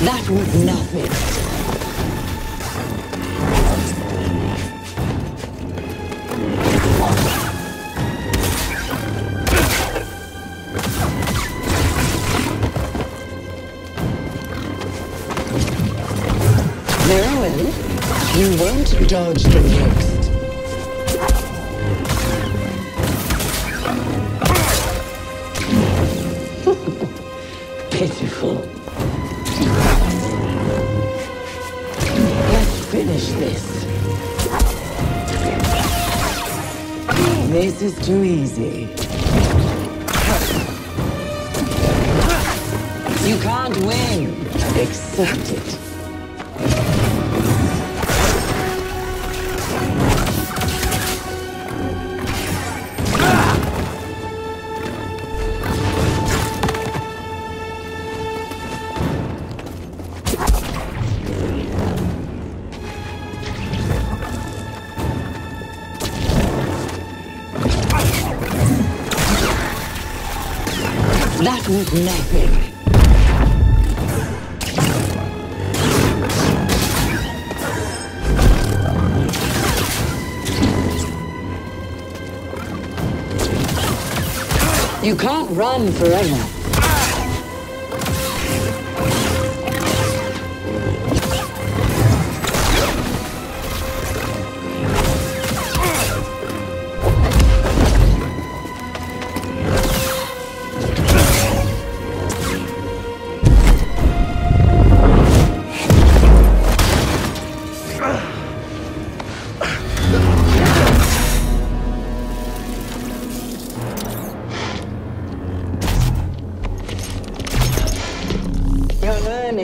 That was nothing. Very well. You won't dodge the next. Pitiful. Let's finish this. This is too easy. You can't win. Accept it. That was nothing. You can't run forever.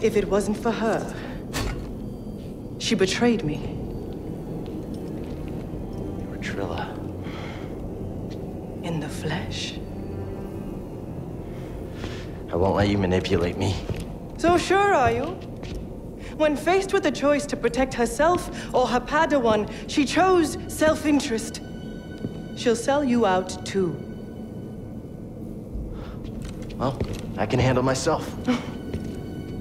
If it wasn't for her, she betrayed me. You were Trilla. In the flesh. I won't let you manipulate me. So sure are you? When faced with a choice to protect herself or her Padawan, she chose self-interest. She'll sell you out too. Well, I can handle myself.